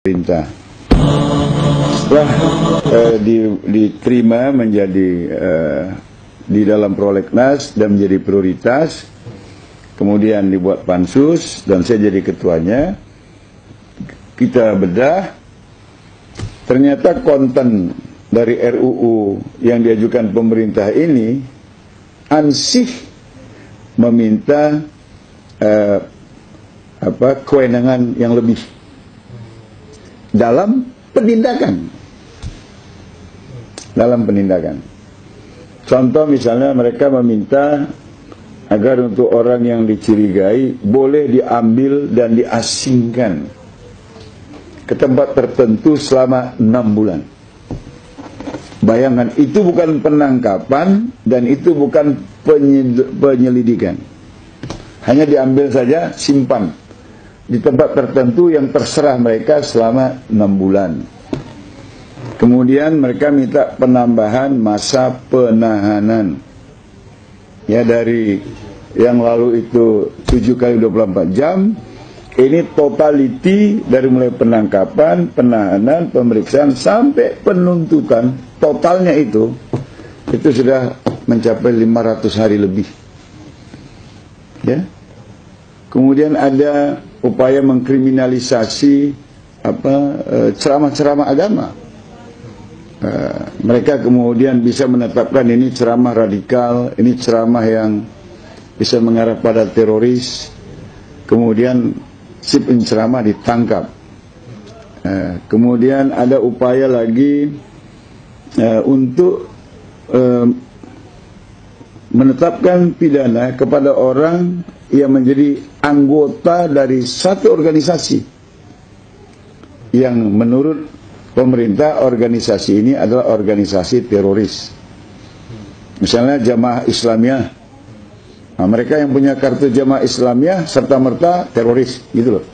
pemerintah. Setelah eh, di, diterima menjadi eh, di dalam prolegnas dan menjadi prioritas, kemudian dibuat pansus dan saya jadi ketuanya, kita bedah, ternyata konten dari RUU yang diajukan pemerintah ini ansih meminta eh, apa kewenangan yang lebih dalam penindakan. Dalam penindakan. Contoh misalnya mereka meminta agar untuk orang yang dicurigai boleh diambil dan diasingkan ke tempat tertentu selama enam bulan. Bayangkan itu bukan penangkapan dan itu bukan penyelidikan. Hanya diambil saja simpan di tempat tertentu yang terserah mereka selama enam bulan. Kemudian mereka minta penambahan masa penahanan. Ya dari yang lalu itu 7 kali 24 jam. Ini totality dari mulai penangkapan, penahanan, pemeriksaan sampai penuntutan. Totalnya itu itu sudah mencapai 500 hari lebih. Ya. Kemudian ada upaya mengkriminalisasi apa eh, ceramah-ceramah agama. Uh, mereka kemudian bisa menetapkan ini ceramah radikal, ini ceramah yang bisa mengarah pada teroris. Kemudian si penceramah ditangkap. Uh, kemudian ada upaya lagi uh, untuk menetapkan pidana kepada orang yang menjadi anggota dari satu organisasi yang menurut pemerintah organisasi ini adalah organisasi teroris. Misalnya jamaah Islamiyah. Nah, mereka yang punya kartu jamaah Islamiyah serta merta teroris gitu loh.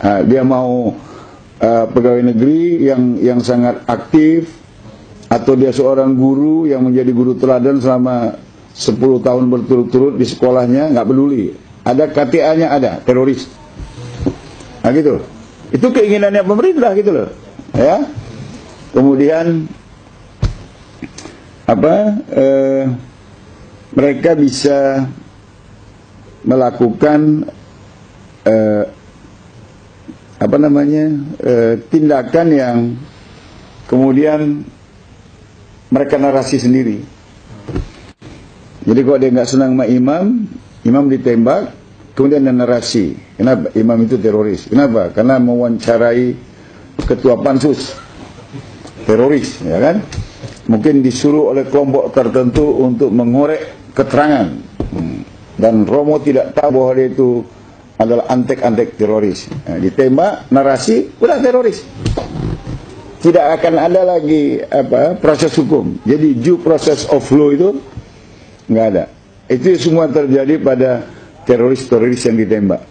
Nah, dia mau uh, pegawai negeri yang yang sangat aktif atau dia seorang guru yang menjadi guru teladan selama 10 tahun berturut-turut di sekolahnya nggak peduli ada KTA-nya ada teroris. Nah gitu. Itu keinginannya pemerintah gitu loh. Ya. Kemudian apa eh, mereka bisa melakukan eh, apa namanya eh, tindakan yang kemudian mereka narasi sendiri. Jadi kalau dia nggak senang sama imam, Imam ditembak, kemudian ada narasi. Kenapa? Imam itu teroris. Kenapa? Karena mewawancarai ketua pansus teroris, ya kan? Mungkin disuruh oleh kelompok tertentu untuk mengorek keterangan. Dan Romo tidak tahu bahwa dia itu adalah antek-antek teroris. Nah, ditembak, narasi, udah teroris. Tidak akan ada lagi apa proses hukum. Jadi due process of law itu nggak ada. Itu semua terjadi pada teroris-teroris yang ditembak.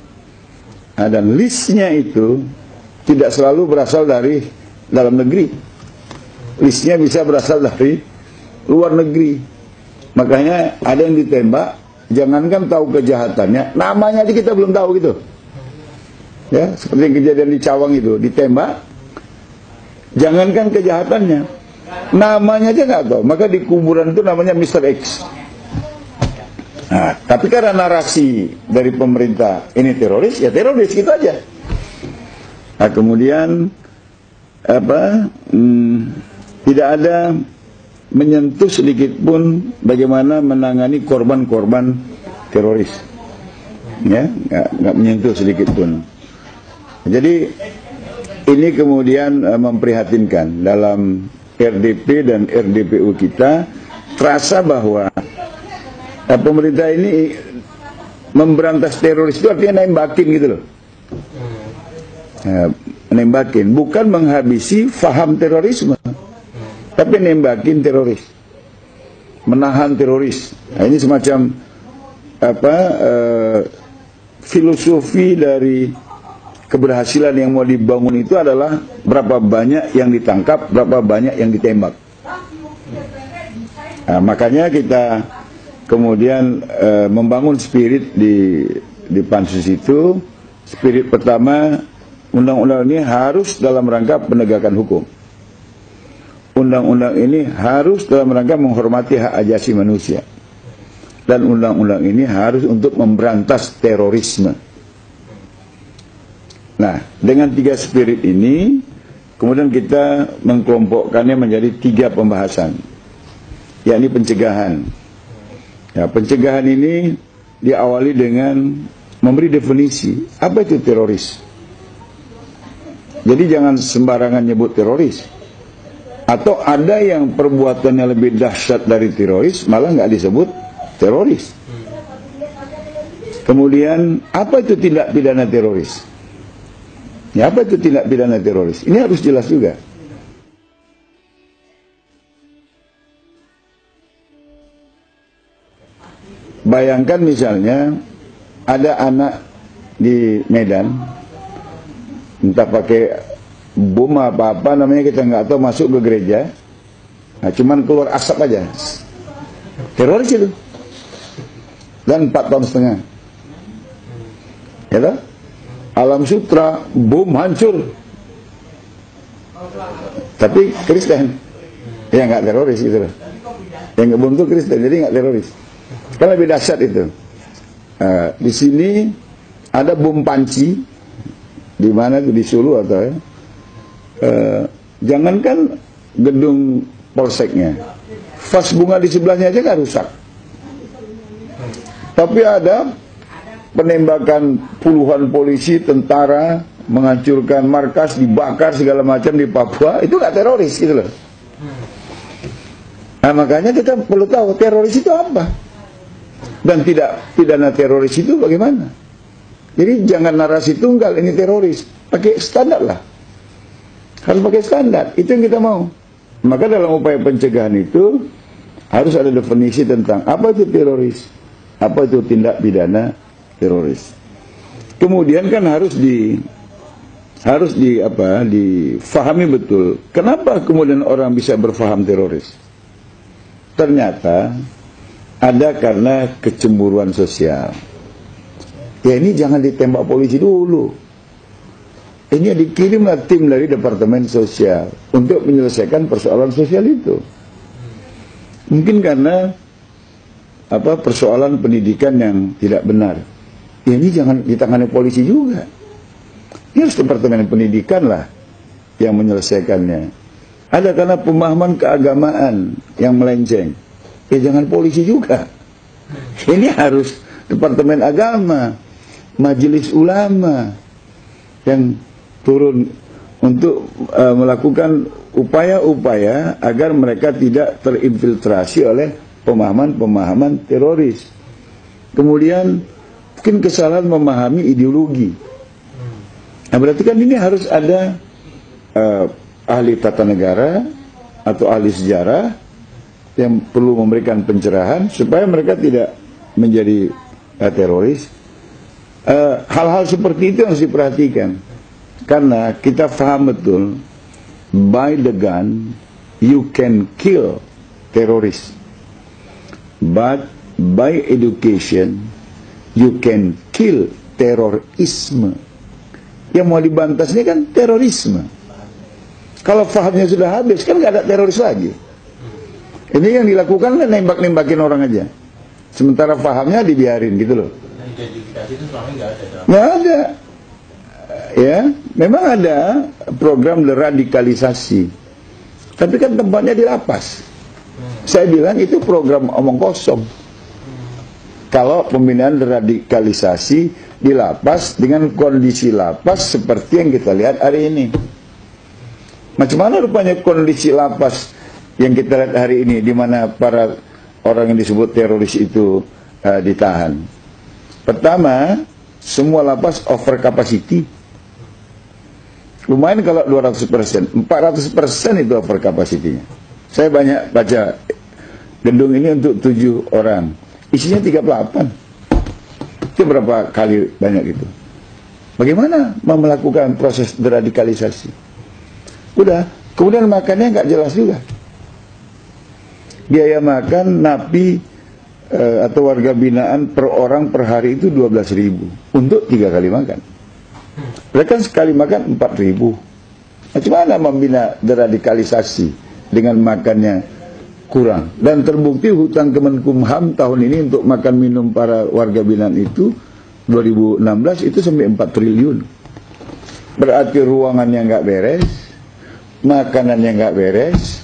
Nah, dan listnya itu tidak selalu berasal dari dalam negeri. Listnya bisa berasal dari luar negeri. Makanya ada yang ditembak, jangankan tahu kejahatannya, namanya aja kita belum tahu gitu. Ya, seperti kejadian di Cawang itu, ditembak, jangankan kejahatannya, namanya aja nggak tahu. Maka di kuburan itu namanya Mr. X. Nah, tapi karena narasi dari pemerintah ini teroris, ya teroris gitu aja. Nah, kemudian apa? Hmm, tidak ada menyentuh sedikit pun bagaimana menangani korban-korban teroris. Ya, nggak, menyentuh sedikit pun. Jadi ini kemudian uh, memprihatinkan dalam RDP dan RDPU kita terasa bahwa Nah, pemerintah ini memberantas teroris itu artinya nembakin gitu loh. Nah, nembakin bukan menghabisi faham terorisme, tapi nembakin teroris, menahan teroris. Nah, ini semacam apa uh, filosofi dari keberhasilan yang mau dibangun itu adalah berapa banyak yang ditangkap, berapa banyak yang ditembak. Nah, makanya kita kemudian e, membangun spirit di di pansus itu spirit pertama undang-undang ini harus dalam rangka penegakan hukum. Undang-undang ini harus dalam rangka menghormati hak ajasi manusia. Dan undang-undang ini harus untuk memberantas terorisme. Nah, dengan tiga spirit ini, kemudian kita mengkelompokkannya menjadi tiga pembahasan, yakni pencegahan. Ya, pencegahan ini diawali dengan memberi definisi apa itu teroris. Jadi jangan sembarangan nyebut teroris. Atau ada yang perbuatannya lebih dahsyat dari teroris malah nggak disebut teroris. Kemudian apa itu tindak pidana teroris? Ya apa itu tindak pidana teroris? Ini harus jelas juga. Bayangkan misalnya ada anak di Medan entah pakai bom apa apa namanya kita nggak tahu masuk ke gereja. Nah cuman keluar asap aja. Teroris itu. Dan empat tahun setengah. Ya alam sutra bom hancur. Tapi Kristen. Ya nggak teroris gitu loh. Yang ngebom itu Kristen jadi nggak teroris kan lebih dahsyat itu Uh, di sini ada bom panci di mana di Sulu atau ya. Uh, jangankan gedung polseknya, vas bunga di sebelahnya aja kan rusak. Tapi ada penembakan puluhan polisi, tentara, menghancurkan markas, dibakar segala macam di Papua, itu nggak teroris gitu loh. Nah makanya kita perlu tahu teroris itu apa dan tidak pidana teroris itu bagaimana? Jadi jangan narasi tunggal ini teroris, pakai standar lah. Harus pakai standar, itu yang kita mau. Maka dalam upaya pencegahan itu harus ada definisi tentang apa itu teroris, apa itu tindak pidana teroris. Kemudian kan harus di harus di apa difahami betul kenapa kemudian orang bisa berfaham teroris. Ternyata ada karena kecemburuan sosial. Ya ini jangan ditembak polisi dulu. Ini dikirimlah tim dari Departemen Sosial untuk menyelesaikan persoalan sosial itu. Mungkin karena apa persoalan pendidikan yang tidak benar. Ya ini jangan ditangani polisi juga. Ini harus Departemen Pendidikan lah yang menyelesaikannya. Ada karena pemahaman keagamaan yang melenceng ya jangan polisi juga. Ini harus Departemen Agama, Majelis Ulama yang turun untuk uh, melakukan upaya-upaya agar mereka tidak terinfiltrasi oleh pemahaman-pemahaman teroris. Kemudian mungkin kesalahan memahami ideologi. Nah berarti kan ini harus ada uh, ahli tata negara atau ahli sejarah yang perlu memberikan pencerahan supaya mereka tidak menjadi uh, teroris. Eh, hal-hal uh, seperti itu harus diperhatikan karena kita paham betul by the gun you can kill teroris, but by education you can kill terorisme. Yang mau dibantas ini kan terorisme. Kalau fahamnya sudah habis kan nggak ada teroris lagi. Ini yang dilakukan kan nembak-nembakin orang aja. Sementara pahamnya dibiarin gitu loh. Nggak ada. Ya, memang ada program deradikalisasi. Tapi kan tempatnya di lapas. Saya bilang itu program omong kosong. Kalau pembinaan deradikalisasi di lapas dengan kondisi lapas seperti yang kita lihat hari ini. Macam mana rupanya kondisi lapas yang kita lihat hari ini di mana para orang yang disebut teroris itu uh, ditahan. Pertama, semua lapas over capacity. Lumayan kalau 200%, 400% itu over capacity-nya. Saya banyak baca gedung ini untuk 7 orang. Isinya 38. Itu berapa kali banyak itu? Bagaimana melakukan proses deradikalisasi? Udah, kemudian makannya nggak jelas juga biaya makan napi e, atau warga binaan per orang per hari itu 12 ribu untuk tiga kali makan. Mereka kan sekali makan 4 ribu. Macam mana membina deradikalisasi dengan makannya kurang? Dan terbukti hutang Kemenkumham tahun ini untuk makan minum para warga binaan itu 2016 itu sampai 4 triliun. Berarti ruangannya nggak beres, makanannya nggak beres,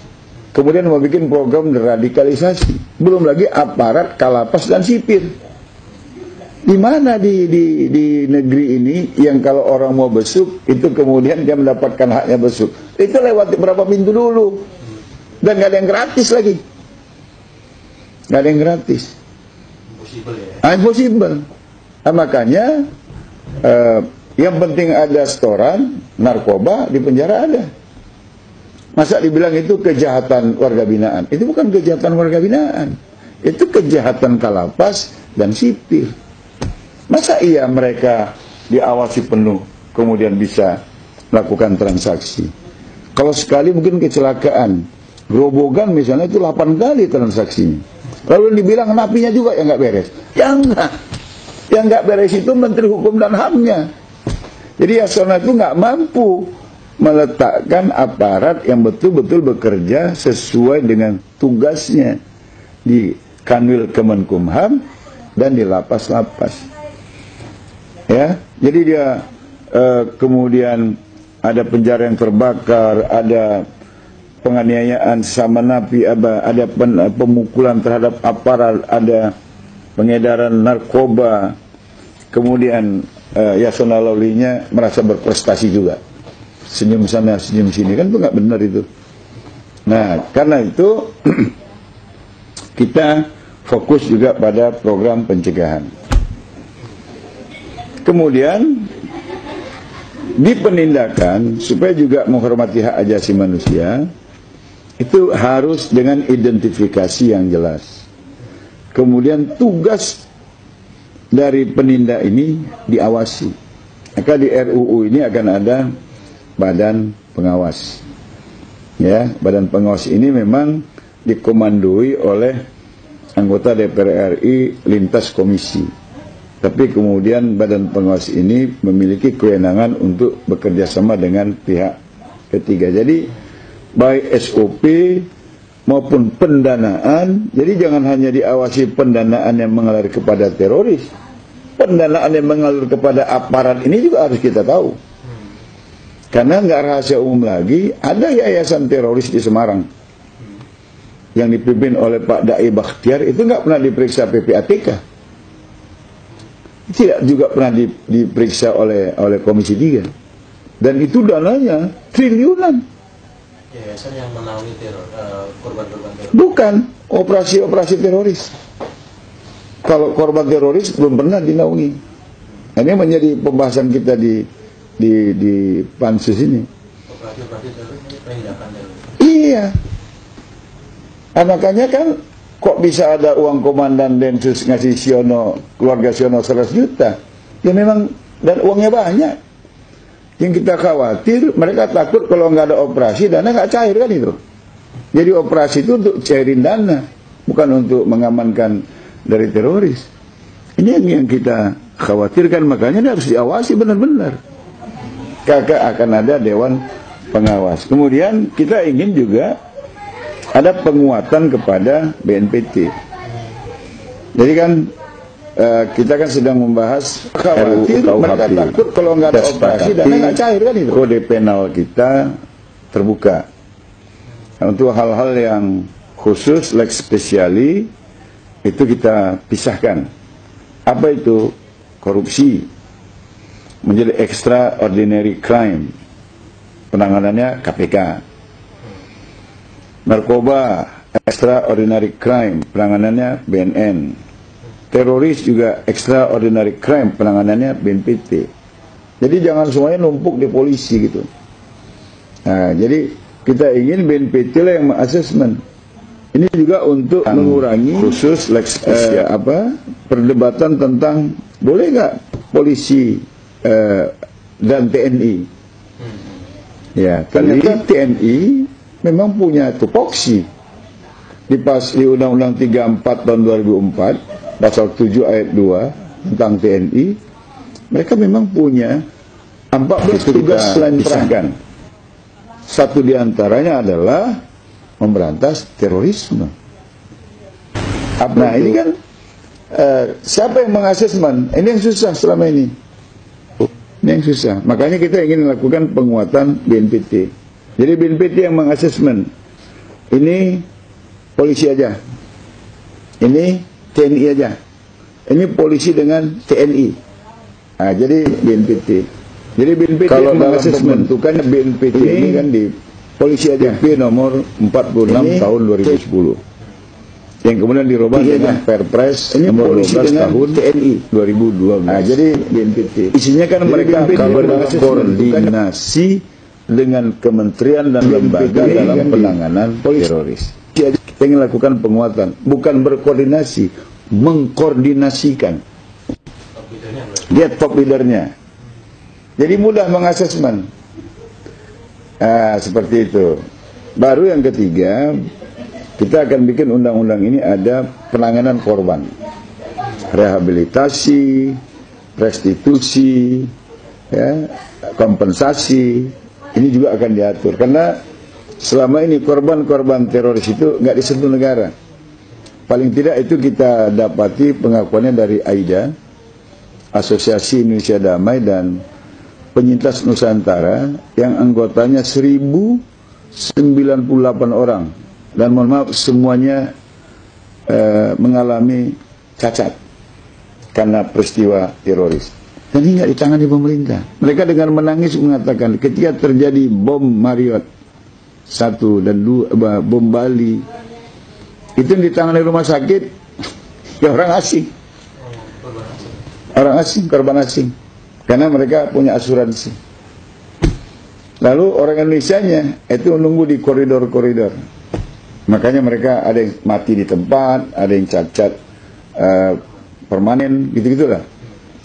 kemudian mau bikin program deradikalisasi. Belum lagi aparat kalapas dan sipir. Di mana di, di, di negeri ini yang kalau orang mau besuk itu kemudian dia mendapatkan haknya besuk. Itu lewat berapa pintu dulu. Dan nggak ada yang gratis lagi. Nggak ada yang gratis. Impossible ya? Ah, impossible. Nah, makanya eh, yang penting ada setoran, narkoba di penjara ada. Masa dibilang itu kejahatan warga binaan? Itu bukan kejahatan warga binaan. Itu kejahatan kalapas dan sipil. Masa iya mereka diawasi penuh kemudian bisa melakukan transaksi? Kalau sekali mungkin kecelakaan, gerobogan misalnya itu 8 kali transaksinya. Lalu dibilang napinya juga yang nggak beres. Ya enggak. Yang nggak beres itu Menteri Hukum dan HAM-nya. Jadi Yasona itu nggak mampu meletakkan aparat yang betul-betul bekerja sesuai dengan tugasnya di Kanwil Kemenkumham dan di lapas-lapas. Ya jadi dia uh, kemudian ada penjara yang terbakar ada penganiayaan sama napi ada, pen, pemukulan terhadap aparat ada pengedaran narkoba. Kemudian uh, Yasona Lawlinya merasa berprestasi juga senyum sana senyum sini kan itu nggak benar itu nah karena itu kita fokus juga pada program pencegahan Kemudian di penindakan supaya juga menghormati hak ajasi manusia itu harus dengan identifikasi yang jelas. Kemudian tugas dari penindak ini diawasi. Maka di RUU ini akan ada badan pengawas. Ya, badan pengawas ini memang dikomandoi oleh anggota DPR RI lintas komisi. Tapi kemudian badan pengawas ini memiliki kewenangan untuk bekerja sama dengan pihak ketiga. Jadi baik SOP maupun pendanaan, jadi jangan hanya diawasi pendanaan yang mengalir kepada teroris. Pendanaan yang mengalir kepada aparat ini juga harus kita tahu. Karena nggak rahasia umum lagi, ada yayasan teroris di Semarang. Yang dipimpin oleh Pak Dai Bakhtiar itu nggak pernah diperiksa PPATK tidak juga pernah di, diperiksa oleh oleh Komisi 3 dan itu dananya triliunan. Yayasan yang menaungi teror uh, korban-korban teror bukan operasi-operasi teroris. Kalau korban teroris belum pernah dinaungi. Ini menjadi pembahasan kita di di di pansus ini iya nah, makanya kan Kok bisa ada uang komandan Densus ngasih Siono, keluarga Siono 100 juta? Ya memang, dan uangnya banyak. Yang kita khawatir, mereka takut kalau nggak ada operasi, dana nggak cair kan itu. Jadi operasi itu untuk cairin dana, bukan untuk mengamankan dari teroris. Ini yang kita khawatirkan, makanya ini harus diawasi benar-benar. Kakak akan ada dewan pengawas. Kemudian kita ingin juga ada penguatan kepada BNPT. Jadi kan uh, kita kan sedang membahas khawatir mereka takut kalau nggak ada operasi dan nggak cair kan itu. Kode penal kita terbuka. Nah, untuk hal-hal yang khusus, lex speciali, itu kita pisahkan. Apa itu? Korupsi. Menjadi extraordinary crime. Penanganannya KPK narkoba extraordinary crime. Penanganannya BNN teroris juga extraordinary crime. Penanganannya BNPT jadi jangan semuanya numpuk di polisi gitu. Nah jadi kita ingin BNPT lah yang assessment ini juga untuk yang mengurangi khusus lex eh, apa perdebatan tentang boleh nggak polisi eh, dan TNI hmm. ya ternyata TNI memang punya tupoksi di pas di Undang-Undang 34 tahun 2004 pasal 7 ayat 2 tentang TNI mereka memang punya 14 Itu tugas selain pisahkan. perang. Satu di antaranya adalah memberantas terorisme. nah ini kan eh, siapa yang mengasesmen? Ini yang susah selama ini. Ini yang susah. Makanya kita ingin melakukan penguatan BNPT. Jadi BNPT yang mengasesmen. Ini polisi aja. Ini TNI aja. Ini polisi dengan TNI. Nah, jadi BNPT. Jadi BNPT Kalau dalam mengasesmen. pembentukannya BNPT Ini ini kan di polisi aja. PP nomor 46 Ini tahun 2010 yang kemudian dirubah Iya, dengan iya. Perpres Ini nomor polisi 12 dengan tahun TNI. 2012. Nah, jadi BNPT. Isinya kan Jadi mereka BNPT kalau dalam berasesmen, koordinasi dengan kementerian dan lembaga ini dalam kan di- penanganan teroris. Kita ingin lakukan penguatan, bukan berkoordinasi, mengkoordinasikan. Dia top leadernya. Jadi mudah mengasesmen. Ah, seperti itu. Baru yang ketiga, kita akan bikin undang-undang ini ada penanganan korban. Rehabilitasi, restitusi, ya, kompensasi. Ini juga akan diatur karena selama ini korban-korban teroris itu nggak disentuh negara. Paling tidak itu kita dapati pengakuannya dari AIDA, Asosiasi Indonesia Damai dan Penyintas Nusantara yang anggotanya 1098 orang dan mohon maaf semuanya eh, mengalami cacat karena peristiwa teroris. Dan ini nggak ditangani pemerintah. Mereka dengan menangis mengatakan ketika terjadi bom Marriott satu dan dua bom Bali itu yang ditangani rumah sakit ya orang asing orang asing, korban asing. Karena mereka punya asuransi. Lalu orang Indonesia-nya itu menunggu di koridor-koridor. Makanya mereka ada yang mati di tempat, ada yang cacat eh, permanen, gitu-gitulah.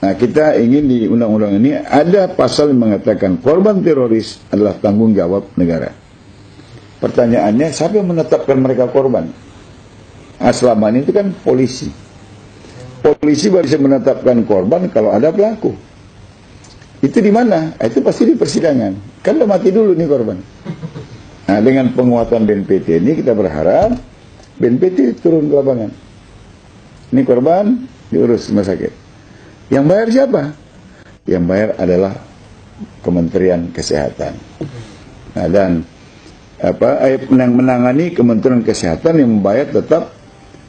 Nah, kita ingin di undang-undang ini ada pasal yang mengatakan korban teroris adalah tanggung jawab negara. Pertanyaannya, siapa yang menetapkan mereka korban? Nah, selama ini itu kan polisi. Polisi baru bisa menetapkan korban kalau ada pelaku. Itu di mana? Ah, Itu pasti di persidangan. Kan udah mati dulu nih korban. Nah, dengan penguatan BNPT ini kita berharap BNPT turun ke lapangan. Ini korban diurus rumah sakit. Yang bayar siapa? Yang bayar adalah Kementerian Kesehatan. Nah, dan apa eh, yang menangani Kementerian Kesehatan yang membayar tetap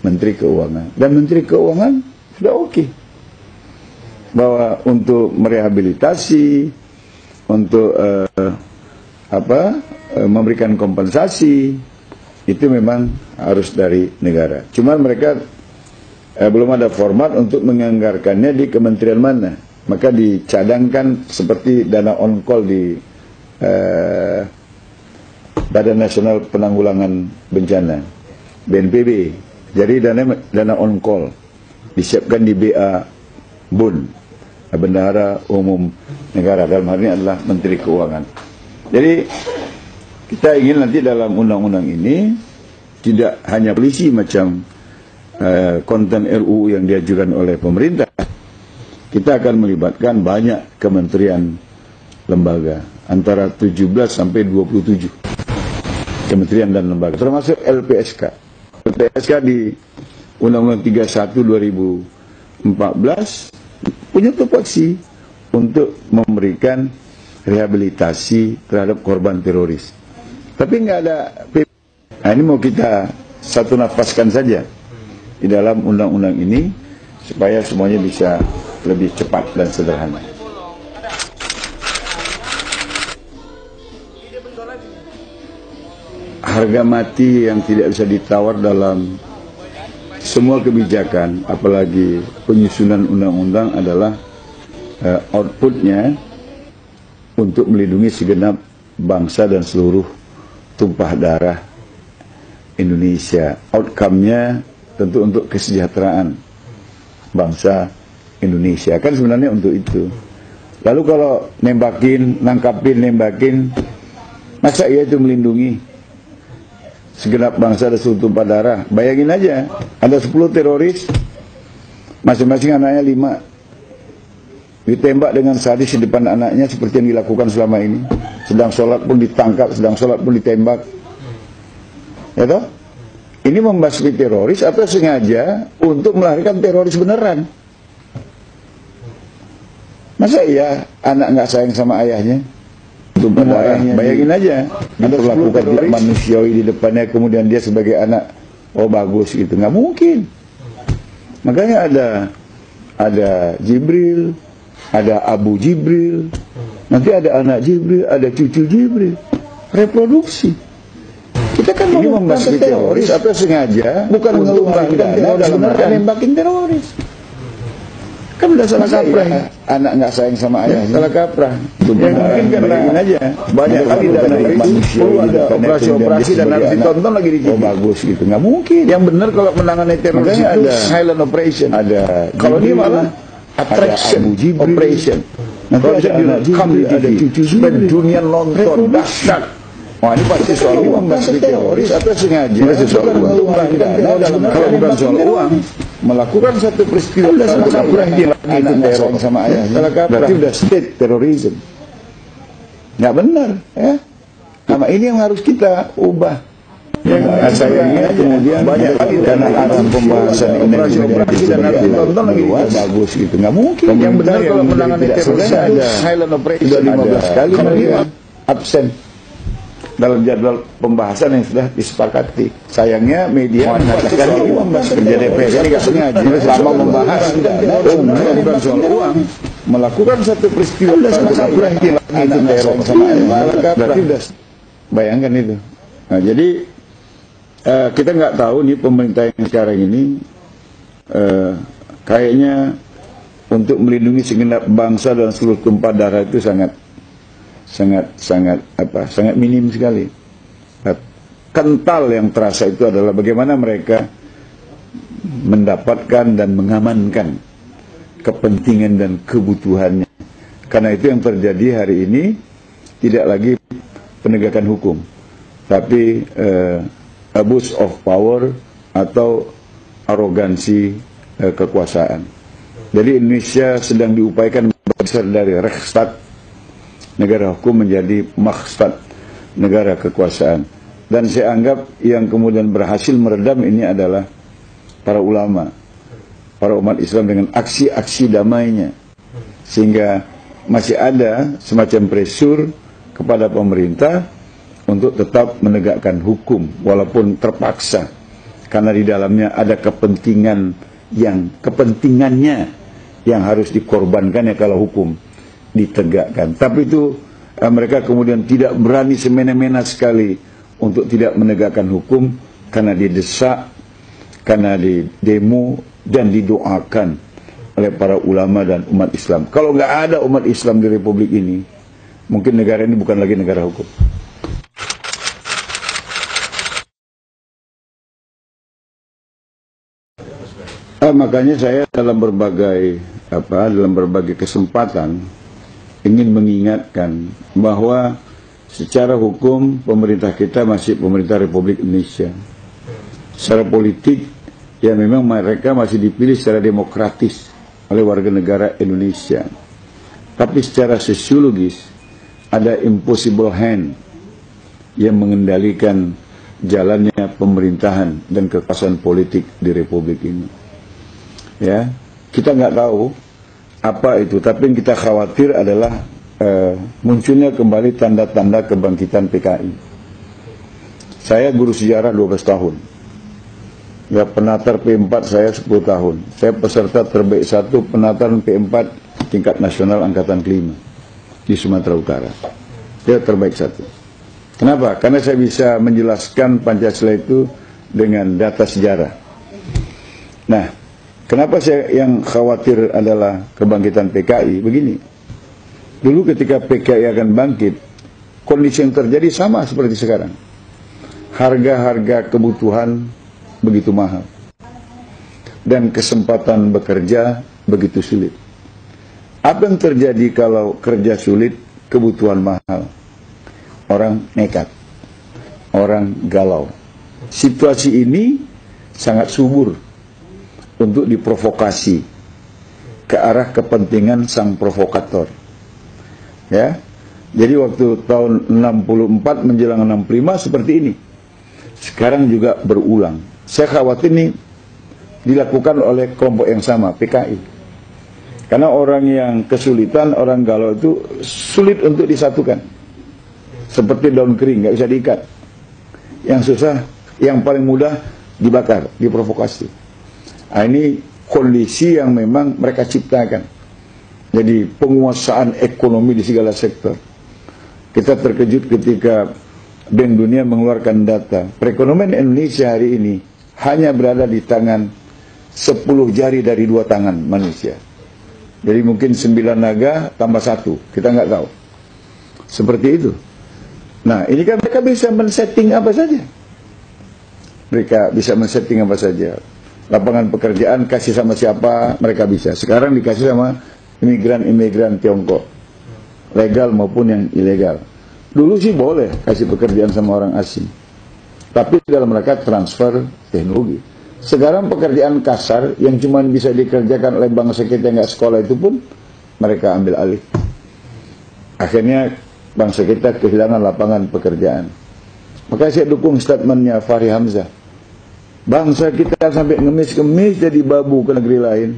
Menteri Keuangan. Dan Menteri Keuangan sudah oke bahwa untuk merehabilitasi, untuk eh, apa eh, memberikan kompensasi itu memang harus dari negara. Cuman mereka eh, belum ada format untuk menganggarkannya di kementerian mana. Maka dicadangkan seperti dana on call di eh, Badan Nasional Penanggulangan Bencana BNPB. Jadi dana dana on call disiapkan di BA BUN, Bendahara Umum Negara dalam hal ini adalah Menteri Keuangan. Jadi kita ingin nanti dalam undang-undang ini tidak hanya polisi macam eh, konten RUU yang diajukan oleh pemerintah. Kita akan melibatkan banyak kementerian lembaga antara 17 sampai 27 kementerian dan lembaga termasuk LPSK. LPSK di Undang-Undang 31 2014 punya tupoksi untuk memberikan rehabilitasi terhadap korban teroris. Tapi nggak ada PP. Nah, ini mau kita satu nafaskan saja di dalam undang-undang ini supaya semuanya bisa lebih cepat dan sederhana. Harga mati yang tidak bisa ditawar dalam semua kebijakan, apalagi penyusunan undang-undang adalah eh, outputnya untuk melindungi segenap bangsa dan seluruh tumpah darah Indonesia. Outcome-nya tentu untuk kesejahteraan bangsa Indonesia. Kan sebenarnya untuk itu. Lalu kalau nembakin, nangkapin, nembakin, masa iya itu melindungi segenap bangsa dan seluruh tumpah darah? Bayangin aja, ada 10 teroris, masing-masing anaknya 5. Ditembak dengan sadis di depan anaknya seperti yang dilakukan selama ini. Sedang sholat pun ditangkap, sedang sholat pun ditembak. Ya toh? Ini membasmi teroris atau sengaja untuk melahirkan teroris beneran? Masa iya anak nggak sayang sama ayahnya? Untuk ayahnya. Bayangin aja, ada perlakukan tidak manusiawi di depannya, kemudian dia sebagai anak, oh bagus gitu, nggak mungkin. Makanya ada ada Jibril, ada Abu Jibril, nanti ada anak Jibril, ada cucu Jibril, reproduksi. Kita kan ini membahas teroris atau sengaja bukan ngeluarin teroris sebenarnya nembakin teroris. Kan udah salah kaprah. Ya? Anak nggak sayang sama ayah, salah kaprah. Ya, mungkin karena aja banyak kali dana itu ada operasi-operasi dan harus ditonton lagi di TV. Oh bagus gitu, nggak mungkin. Yang benar kalau menangani teroris itu ada silent operation. Ada. Kalau ini malah attraction operation. Nanti ada anak Jibril, ada cucu supaya dunia nonton dahsyat. Wah ini pasti soal uang pasti teroris atau sengaja? Pasti soal uang. Kalau bukan soal uang, melakukan satu peristiwa salah kaprah dia teror sama ayah. Salah kaprah. Berarti sudah state terrorism. Nggak benar, ya. Sama ini yang harus kita ubah. Ya, sayangnya kemudian banyak karena arah pembahasan ini operasi dan harus ditonton lagi bagus gitu. Nggak mungkin yang benar kalau menangani teroris ada. silent operation. Sudah 15 kali absen dalam jadwal pembahasan yang sudah disepakati. Sayangnya media mengatakan ini membahas kerja DPR ini nggak sengaja selama membahas bukan soal uang. melakukan satu peristiwa sudah salah kaprah yang anak teror sama berarti sudah bayangkan itu. Nah jadi uh, kita nggak tahu nih pemerintah yang sekarang ini uh, kayaknya untuk melindungi segenap bangsa dan seluruh tumpah darah itu sangat sangat sangat apa sangat minim sekali. Kental yang terasa itu adalah bagaimana mereka mendapatkan dan mengamankan kepentingan dan kebutuhannya. Karena itu yang terjadi hari ini tidak lagi penegakan hukum tapi uh, abuse of power atau arogansi uh, kekuasaan jadi Indonesia sedang diupayakan besar dari Rechtsstaat negara hukum menjadi maksud negara kekuasaan. Dan saya anggap yang kemudian berhasil meredam ini adalah para ulama, para umat Islam dengan aksi-aksi damainya. Sehingga masih ada semacam presur kepada pemerintah untuk tetap menegakkan hukum walaupun terpaksa karena di dalamnya ada kepentingan yang kepentingannya yang harus dikorbankan ya kalau hukum ditegakkan. Tapi itu uh, mereka kemudian tidak berani semena-mena sekali untuk tidak menegakkan hukum karena didesak, karena di demo dan didoakan oleh para ulama dan umat Islam. Kalau nggak ada umat Islam di Republik ini, mungkin negara ini bukan lagi negara hukum. Ah, makanya saya dalam berbagai apa dalam berbagai kesempatan ingin mengingatkan bahwa secara hukum pemerintah kita masih pemerintah Republik Indonesia. Secara politik ya memang mereka masih dipilih secara demokratis oleh warga negara Indonesia. Tapi secara sosiologis ada impossible hand yang mengendalikan jalannya pemerintahan dan kekuasaan politik di Republik ini. Ya, kita nggak tahu apa itu. Tapi yang kita khawatir adalah uh, munculnya kembali tanda-tanda kebangkitan PKI. Saya guru sejarah 12 tahun. Ya penatar P4 saya 10 tahun. Saya peserta terbaik satu penataran P4 tingkat nasional angkatan kelima di Sumatera Utara. Dia terbaik satu. Kenapa? Karena saya bisa menjelaskan Pancasila itu dengan data sejarah. Nah, Kenapa saya yang khawatir adalah kebangkitan PKI? Begini, dulu ketika PKI akan bangkit, kondisi yang terjadi sama seperti sekarang. Harga-harga kebutuhan begitu mahal. Dan kesempatan bekerja begitu sulit. Apa yang terjadi kalau kerja sulit, kebutuhan mahal? Orang nekat, orang galau. Situasi ini sangat subur untuk diprovokasi. ke arah kepentingan sang provokator. Ya. Jadi waktu tahun 64 menjelang 65 seperti ini. Sekarang juga berulang. Saya khawatir ini dilakukan oleh kelompok yang sama, PKI. Karena orang yang kesulitan, orang galau itu sulit untuk disatukan. Seperti daun kering, nggak bisa diikat. Yang susah, yang paling mudah dibakar, diprovokasi. Nah, ini kondisi yang memang mereka ciptakan. Jadi penguasaan ekonomi di segala sektor. Kita terkejut ketika Bank Dunia mengeluarkan data. Perekonomian Indonesia hari ini hanya berada di tangan 10 jari dari dua tangan manusia. Jadi mungkin 9 naga tambah satu. Kita nggak tahu. Seperti itu. Nah ini kan mereka bisa men-setting apa saja. Mereka bisa men-setting apa saja lapangan pekerjaan kasih sama siapa mereka bisa. Sekarang dikasih sama imigran-imigran Tiongkok, legal maupun yang ilegal. Dulu sih boleh kasih pekerjaan sama orang asing, tapi dalam mereka transfer teknologi. Sekarang pekerjaan kasar yang cuma bisa dikerjakan oleh bangsa kita yang nggak sekolah itu pun mereka ambil alih. Akhirnya bangsa kita kehilangan lapangan pekerjaan. Makanya saya dukung statementnya Fahri Hamzah Bangsa kita sampai ngemis-ngemis jadi babu ke negeri lain.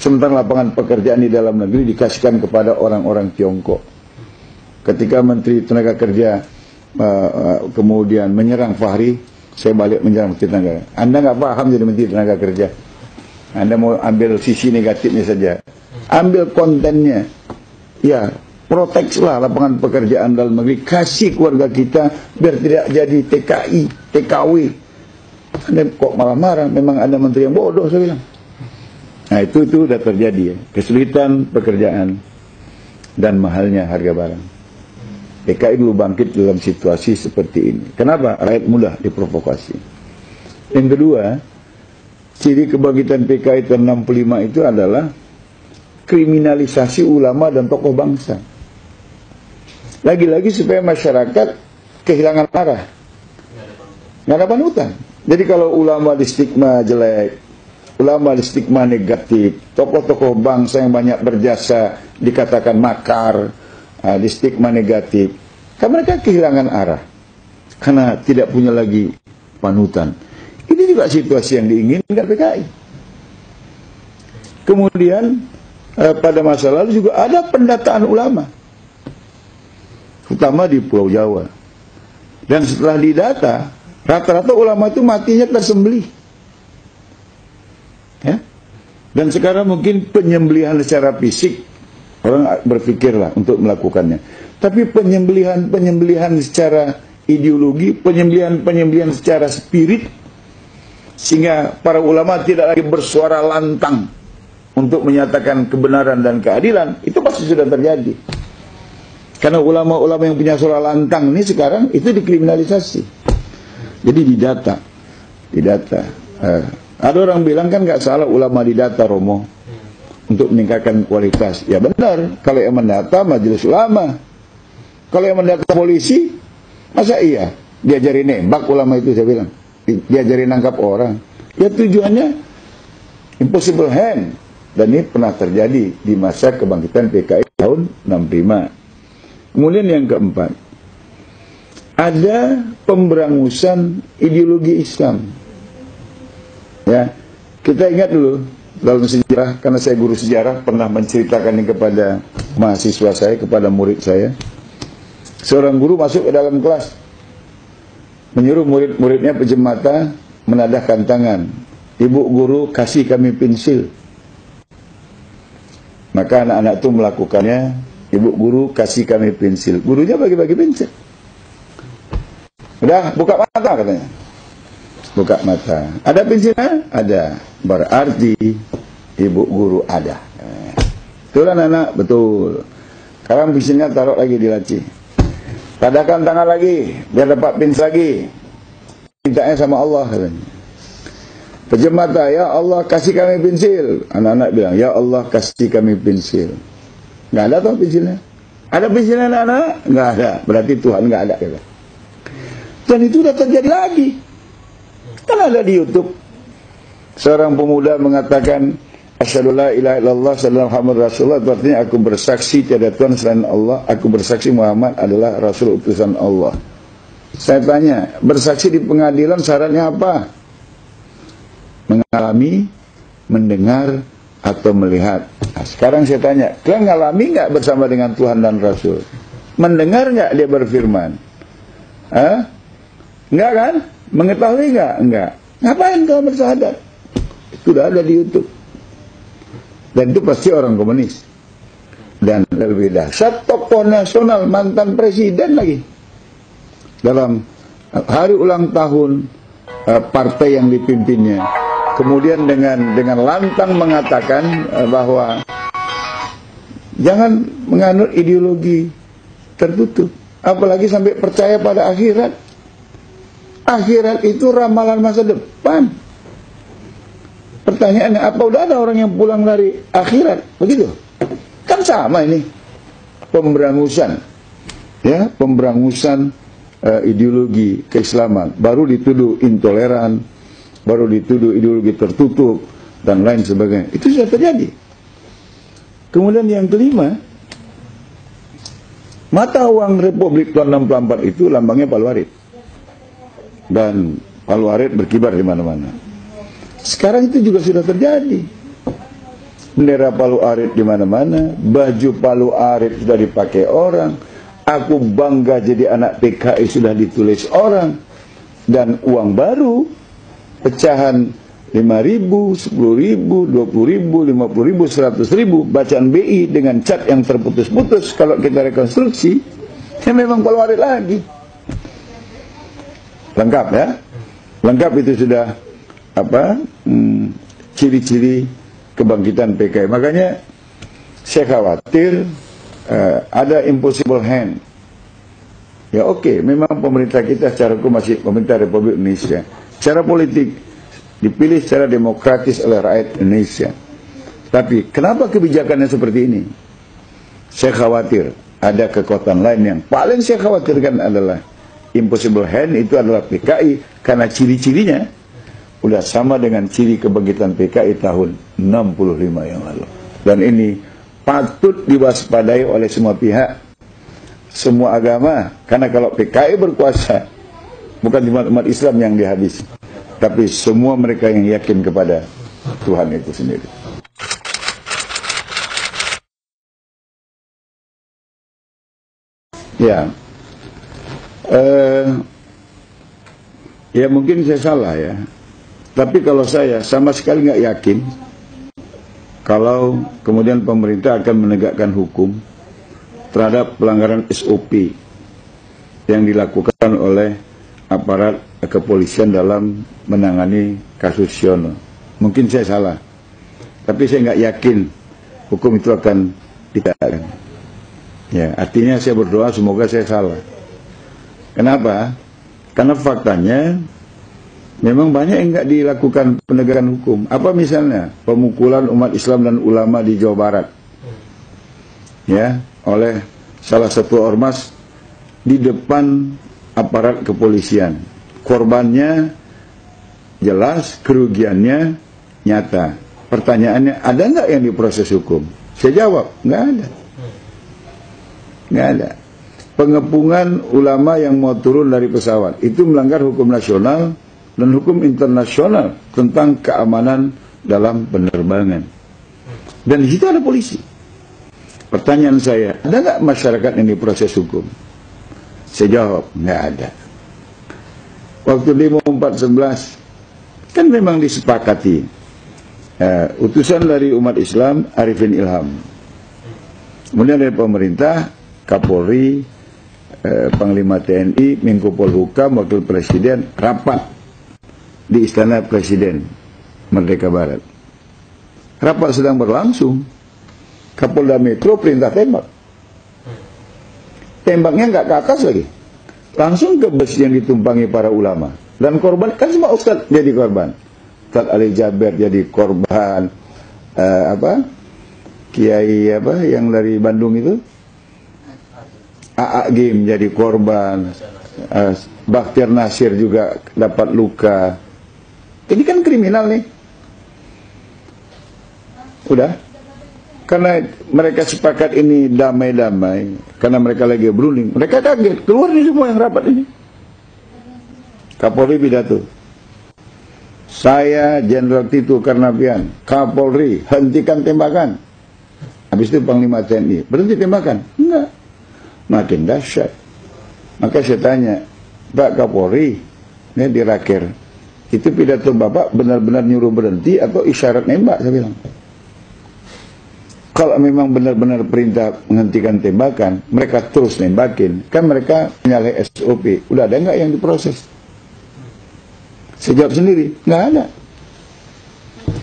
Sementara lapangan pekerjaan di dalam negeri dikasihkan kepada orang-orang Tiongkok. Ketika Menteri Tenaga Kerja uh, uh, kemudian menyerang Fahri, saya balik menyerang Menteri Tenaga. Anda nggak paham jadi Menteri Tenaga Kerja. Anda mau ambil sisi negatifnya saja. Ambil kontennya. Ya, proteksilah lapangan pekerjaan dalam negeri. Kasih keluarga kita biar tidak jadi TKI, TKW, anda kok malah marah? Memang ada menteri yang bodoh saya bilang. Nah itu itu sudah terjadi ya. Kesulitan pekerjaan dan mahalnya harga barang. PKI dulu bangkit dalam situasi seperti ini. Kenapa? Rakyat mudah diprovokasi. Yang kedua, ciri kebangkitan PKI tahun 65 itu adalah kriminalisasi ulama dan tokoh bangsa. Lagi-lagi supaya masyarakat kehilangan arah. Nggak ada panutan. Jadi kalau ulama di stigma jelek, ulama di stigma negatif, tokoh-tokoh bangsa yang banyak berjasa dikatakan makar, uh, di stigma negatif, kan mereka kehilangan arah karena tidak punya lagi panutan. Ini juga situasi yang diinginkan PKI. Kemudian uh, pada masa lalu juga ada pendataan ulama, terutama di Pulau Jawa. Dan setelah didata, Rata-rata ulama itu matinya tersembelih. Ya. Dan sekarang mungkin penyembelihan secara fisik orang berpikirlah untuk melakukannya. Tapi penyembelihan-penyembelihan secara ideologi, penyembelihan-penyembelihan secara spirit sehingga para ulama tidak lagi bersuara lantang untuk menyatakan kebenaran dan keadilan, itu pasti sudah terjadi. Karena ulama-ulama yang punya suara lantang ini sekarang itu dikriminalisasi. Jadi didata, didata. Eh, ada orang bilang kan nggak salah ulama didata Romo untuk meningkatkan kualitas. Ya benar, kalau yang mendata majelis ulama. Kalau yang mendata polisi, masa iya diajarin nembak ulama itu saya bilang. Diajarin nangkap orang. Ya tujuannya impossible hand. Dan ini pernah terjadi di masa kebangkitan PKI tahun 65. Kemudian yang keempat, ada pemberangusan ideologi Islam. Ya, kita ingat dulu dalam sejarah karena saya guru sejarah pernah menceritakan ini kepada mahasiswa saya, kepada murid saya. Seorang guru masuk ke dalam kelas menyuruh murid-muridnya pejemata menadahkan tangan. Ibu guru kasih kami pensil. Maka anak-anak itu melakukannya. Ibu guru kasih kami pensil. Gurunya bagi-bagi pensil. Udah buka mata katanya. Buka mata. Ada pensilnya? Ada. Berarti ibu guru ada. Betul anak-anak? Betul. Sekarang pensilnya taruh lagi di laci. Padakan tangan lagi, biar dapat pensil lagi. Mintanya sama Allah katanya. Pejam mata, ya Allah kasih kami pensil. Anak-anak bilang, ya Allah kasih kami pensil. Nggak ada tuh pensilnya. Ada pensilnya anak-anak? Nggak ada. Berarti Tuhan nggak ada. Dan itu sudah terjadi lagi. Kan ada di Youtube. Seorang pemuda mengatakan, Asyhadu la ilaha illallah sallallahu Muhammad Rasulullah artinya aku bersaksi tiada Tuhan selain Allah, aku bersaksi Muhammad adalah Rasul utusan Allah. Saya tanya, bersaksi di pengadilan syaratnya apa? Mengalami, mendengar, atau melihat. Nah, sekarang saya tanya, kalian ngalami nggak bersama dengan Tuhan dan Rasul? Mendengar nggak dia berfirman? Hah? Enggak kan? Mengetahui nggak? Enggak. Ngapain kau bersahadat? Itu udah ada di YouTube. Dan itu pasti orang komunis. Dan lebih dahsyat tokoh nasional mantan presiden lagi. Dalam hari ulang tahun uh, partai yang dipimpinnya. Kemudian dengan dengan lantang mengatakan uh, bahwa jangan menganut ideologi tertutup. Apalagi sampai percaya pada akhirat. Akhirat itu ramalan masa depan. Pertanyaannya, apa udah ada orang yang pulang dari akhirat? Begitu? Kan sama ini. Pemberangusan. Ya, pemberangusan uh, ideologi keislaman. Baru dituduh intoleran, baru dituduh ideologi tertutup, dan lain sebagainya. Itu sudah terjadi. Kemudian yang kelima, mata uang Republik tahun 64 itu lambangnya Paluarit. Dan Paluarit berkibar di mana-mana. Sekarang itu juga sudah terjadi. Bendera Palu Arit di mana-mana, baju Palu Arit sudah dipakai orang. Aku bangga jadi anak PKI sudah ditulis orang. Dan uang baru, pecahan 5 ribu, 10 ribu, 20 ribu, 50 ribu, 100 ribu, bacaan BI dengan cat yang terputus-putus. Kalau kita rekonstruksi, ya memang Palu Arit lagi. Lengkap ya? Lengkap itu sudah apa hmm, ciri-ciri hmm, kebangkitan PKI. Makanya saya khawatir uh, ada impossible hand. Ya oke, okay, memang pemerintah kita secara hukum masih pemerintah Republik Indonesia. Secara politik dipilih secara demokratis oleh rakyat Indonesia. Tapi kenapa kebijakannya seperti ini? Saya khawatir ada kekuatan lain yang paling saya khawatirkan adalah impossible hand itu adalah PKI karena ciri-cirinya udah sama dengan ciri kebangkitan PKI tahun 65 yang lalu. Dan ini patut diwaspadai oleh semua pihak, semua agama. Karena kalau PKI berkuasa, bukan cuma umat Islam yang dihabis, tapi semua mereka yang yakin kepada Tuhan itu sendiri. Ya, uh, ya mungkin saya salah ya. Tapi kalau saya sama sekali nggak yakin kalau kemudian pemerintah akan menegakkan hukum terhadap pelanggaran SOP yang dilakukan oleh aparat kepolisian dalam menangani kasus Siono. Mungkin saya salah, tapi saya nggak yakin hukum itu akan ditegakkan. Ya, artinya saya berdoa semoga saya salah. Kenapa? Karena faktanya Memang banyak yang enggak dilakukan penegakan hukum. Apa misalnya pemukulan umat Islam dan ulama di Jawa Barat, ya, oleh salah satu ormas di depan aparat kepolisian. Korbannya jelas, kerugiannya nyata. Pertanyaannya, ada enggak yang diproses hukum? Saya jawab, enggak ada. Enggak ada. Pengepungan ulama yang mau turun dari pesawat itu melanggar hukum nasional dan hukum internasional tentang keamanan dalam penerbangan. Dan di situ ada polisi. Pertanyaan saya, ada nggak masyarakat ini proses hukum? Saya jawab, nggak ada. Waktu demo 411, kan memang disepakati. Uh, utusan dari umat Islam, Arifin Ilham. Kemudian dari pemerintah, Kapolri, uh, Panglima TNI, Menko Polhukam, Wakil Presiden, rapat di Istana Presiden Merdeka Barat. Rapat sedang berlangsung. Kapolda Metro perintah tembak. Tembaknya nggak ke atas lagi. Langsung ke bus yang ditumpangi para ulama. Dan korban, kan semua ustaz jadi korban. Ustaz Ali Jaber jadi korban. Uh, apa? Kiai apa yang dari Bandung itu? Aa Gim jadi korban. Uh, Nasir juga dapat luka. Ini kan kriminal nih. Udah. Karena mereka sepakat ini damai-damai, karena mereka lagi berunding, mereka kaget, keluar nih semua yang rapat ini. Kapolri pidato. Saya Jenderal Tito Karnavian, Kapolri, hentikan tembakan. Habis itu Panglima TNI, berhenti tembakan? Enggak. Makin dahsyat. Maka saya tanya, Pak Kapolri, ini di raker, itu pidato Bapak benar-benar nyuruh berhenti atau isyarat nembak, saya bilang. Kalau memang benar-benar perintah menghentikan tembakan, mereka terus nembakin. Kan mereka menyalahi SOP. Udah ada nggak yang diproses? Saya jawab sendiri, nggak ada.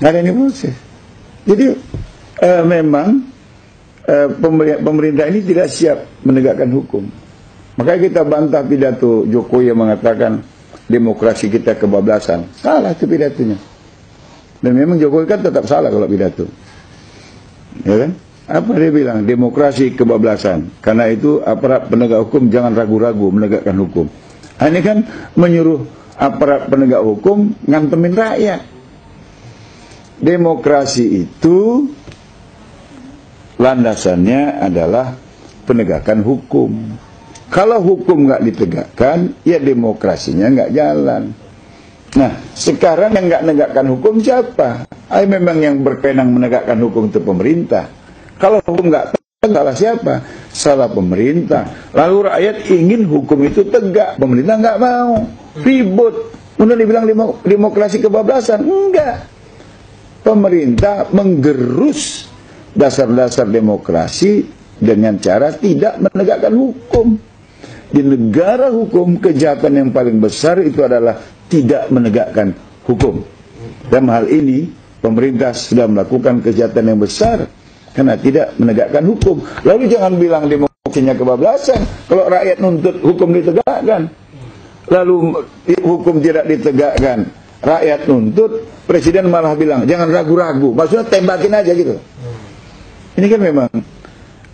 Nggak ada yang diproses. Jadi eh, memang pemerintah ini tidak siap menegakkan hukum. Makanya kita bantah pidato Jokowi yang mengatakan demokrasi kita kebablasan. Salah itu pidatonya. Dan memang Jokowi kan tetap salah kalau pidato. Ya kan? Apa dia bilang? Demokrasi kebablasan. Karena itu aparat penegak hukum jangan ragu-ragu menegakkan hukum. Ini kan menyuruh aparat penegak hukum ngantemin rakyat. Demokrasi itu landasannya adalah penegakan hukum. Kalau hukum nggak ditegakkan, ya demokrasinya nggak jalan. Nah, sekarang yang nggak menegakkan hukum siapa? Ay, memang yang berpenang menegakkan hukum itu pemerintah. Kalau hukum nggak salah siapa? Salah pemerintah. Lalu rakyat ingin hukum itu tegak, pemerintah nggak mau. Ribut. Kemudian dibilang demo- demokrasi kebablasan. Enggak. Pemerintah menggerus dasar-dasar demokrasi dengan cara tidak menegakkan hukum. Di negara hukum, kejahatan yang paling besar itu adalah tidak menegakkan hukum. Dalam hal ini, pemerintah sudah melakukan kejahatan yang besar karena tidak menegakkan hukum. Lalu jangan bilang demokrasinya kebablasan kalau rakyat nuntut hukum ditegakkan. Lalu hukum tidak ditegakkan, rakyat nuntut, presiden malah bilang jangan ragu-ragu. Maksudnya tembakin aja gitu. Ini kan memang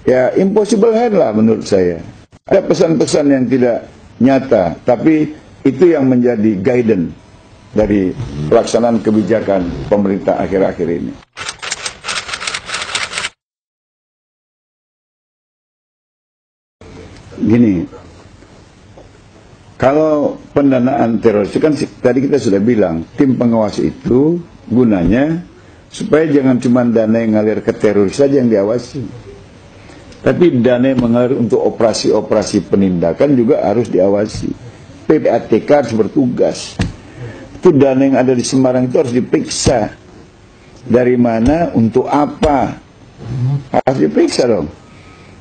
ya impossible hand lah menurut saya. Ada pesan-pesan yang tidak nyata, tapi itu yang menjadi guidance dari pelaksanaan kebijakan pemerintah akhir-akhir ini. Gini, kalau pendanaan teroris itu kan tadi kita sudah bilang tim pengawas itu gunanya supaya jangan cuma dana yang ngalir ke teroris saja yang diawasi. Tapi dana yang mengalir untuk operasi-operasi penindakan juga harus diawasi. PPATK harus bertugas. Itu dana yang ada di Semarang itu harus diperiksa. Dari mana, untuk apa. Harus diperiksa dong.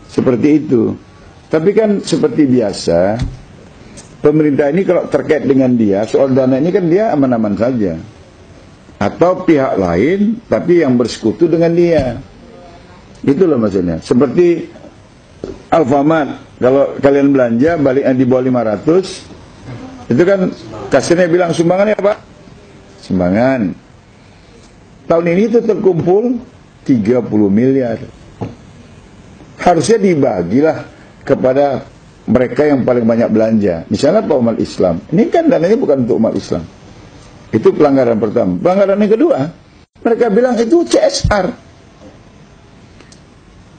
Seperti itu. Tapi kan seperti biasa, pemerintah ini kalau terkait dengan dia, soal dana ini kan dia aman-aman saja. Atau pihak lain, tapi yang bersekutu dengan dia. Itulah maksudnya. Seperti Alfamart, kalau kalian belanja balik di bawah 500, itu kan kasirnya bilang sumbangan ya Pak? Sumbangan. Tahun ini itu terkumpul 30 miliar. Harusnya dibagilah kepada mereka yang paling banyak belanja. Misalnya Pak umat Islam. Ini kan dananya bukan untuk umat Islam. Itu pelanggaran pertama. Pelanggaran yang kedua, mereka bilang itu CSR.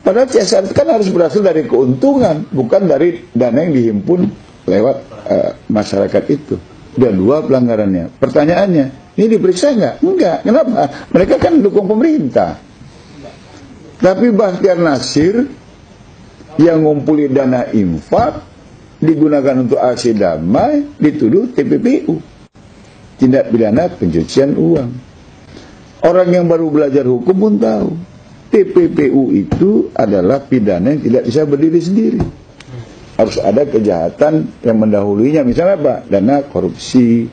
Padahal CSR kan harus berasal dari keuntungan, bukan dari dana yang dihimpun lewat eh, masyarakat itu. Dan dua pelanggarannya. Pertanyaannya, ini diperiksa nggak? Enggak. Kenapa? Mereka kan dukung pemerintah. Tapi Bahtiar Nasir yang ngumpuli dana infak digunakan untuk aksi damai dituduh TPPU. Tindak pidana pencucian uang. Orang yang baru belajar hukum pun tahu. TPPU itu adalah pidana yang tidak bisa berdiri sendiri. Harus ada kejahatan yang mendahulunya. Misalnya apa? Dana korupsi,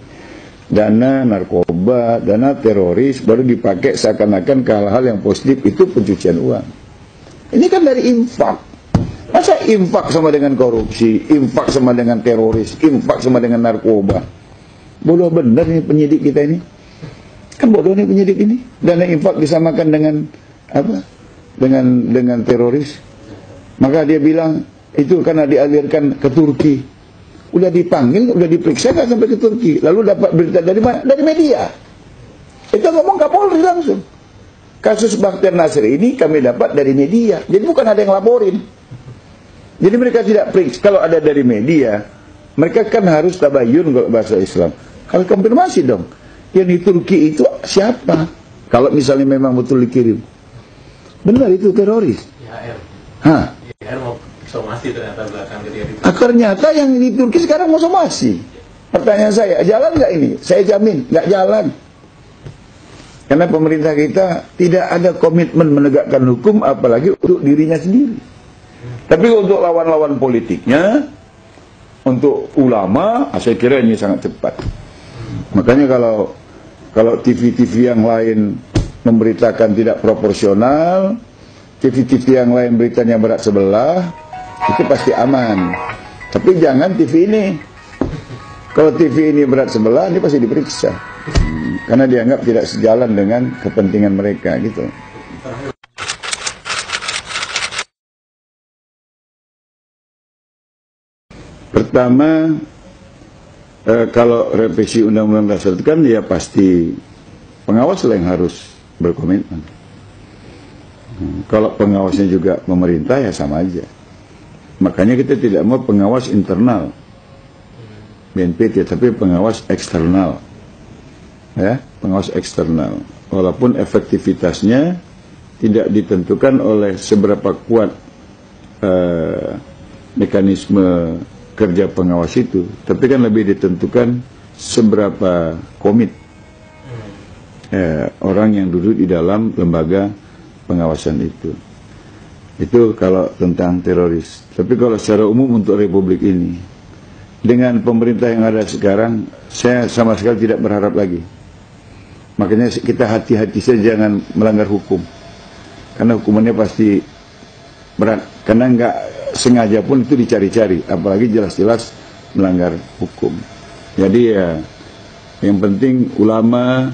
dana narkoba, dana teroris, baru dipakai seakan-akan ke hal-hal yang positif itu pencucian uang. Ini kan dari infak. Masa infak sama dengan korupsi, infak sama dengan teroris, infak sama dengan narkoba? Bodoh benar ini penyidik kita ini. Kan bodoh nih penyidik ini. Dana infak disamakan dengan apa? Dengan dengan teroris. Maka dia bilang itu karena dialirkan ke Turki. Udah dipanggil, udah diperiksa nggak sampai ke Turki. Lalu dapat berita dari mana? Dari media. Itu ngomong Kapolri langsung. Kasus Bakhtiar Nasir ini kami dapat dari media. Jadi bukan ada yang laporin. Jadi mereka tidak periksa. Kalau ada dari media, mereka kan harus tabayun kalau bahasa Islam. Kalau konfirmasi dong. Yang di Turki itu siapa? Kalau misalnya memang betul dikirim. Benar itu teroris. IHR. Hah? IHR mau somasi ternyata belakang ketika di Ah, ternyata yang di Turki sekarang mau somasi. Pertanyaan saya, jalan nggak ini? Saya jamin, nggak jalan. Karena pemerintah kita tidak ada komitmen menegakkan hukum, apalagi untuk dirinya sendiri. Tapi untuk lawan-lawan politiknya, untuk ulama, ah, saya kira ini sangat cepat. Makanya kalau kalau TV-TV yang lain memberitakan tidak proporsional, TV-TV yang lain beritanya berat sebelah, itu pasti aman. Tapi jangan TV ini. Kalau TV ini berat sebelah, ini pasti diperiksa. Hmm, Karena dianggap tidak sejalan dengan kepentingan mereka gitu. Pertama, eh, kalau revisi Undang-Undang Dasar itu kan ya pasti pengawas lah yang harus berkomitmen. Hmm, Kalau pengawasnya juga pemerintah ya sama aja. Makanya kita tidak mau pengawas internal BNPT, tapi pengawas eksternal. Ya, pengawas eksternal. Walaupun efektivitasnya tidak ditentukan oleh seberapa kuat eh, mekanisme kerja pengawas itu, tapi kan lebih ditentukan seberapa komit eh, orang yang duduk di dalam lembaga pengawasan itu. Itu kalau tentang teroris. Tapi kalau secara umum untuk republik ini, dengan pemerintah yang ada sekarang, saya sama sekali tidak berharap lagi. Makanya kita hati-hati saja jangan melanggar hukum. Karena hukumannya pasti berat. Karena nggak sengaja pun itu dicari-cari, apalagi jelas-jelas melanggar hukum. Jadi ya, yang penting ulama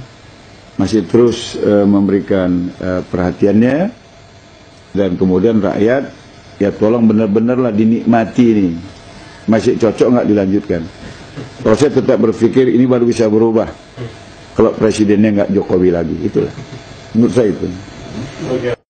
masih terus eh, memberikan eh, perhatiannya dan kemudian rakyat ya tolong benar-benarlah dinikmati ini masih cocok nggak dilanjutkan kalau saya tetap berpikir ini baru bisa berubah kalau presidennya nggak Jokowi lagi itulah menurut saya itu Oke.